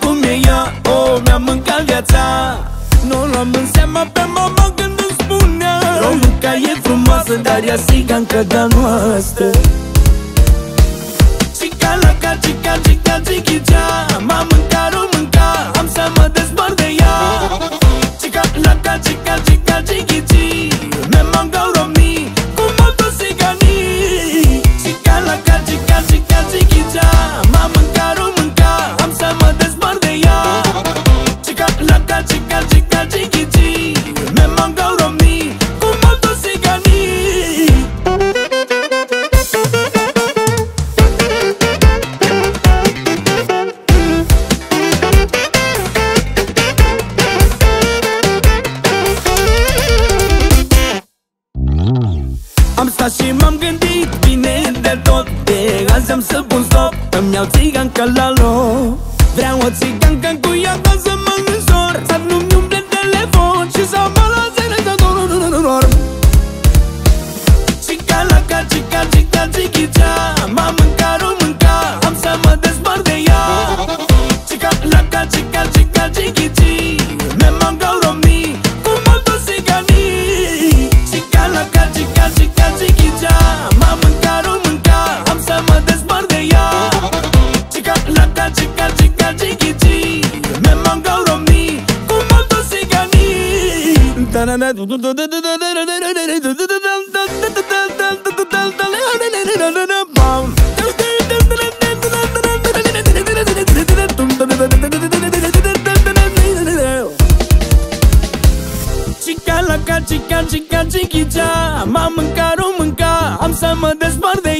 cum e ea Oh, mi-a mâncat viața. Nu o luam în seama pe mama când îmi spunea. Românca e frumoasă, dar ea siga încă de-a noastră. Chica la ca, chica, chica, Am stat și m-am gândit bine de tot De azi am să pun stop. Îmi iau țigancă la loc. Vreau o țigancă cu ea Cica la ca, cica, cica, cichicea M-am mâncat românca de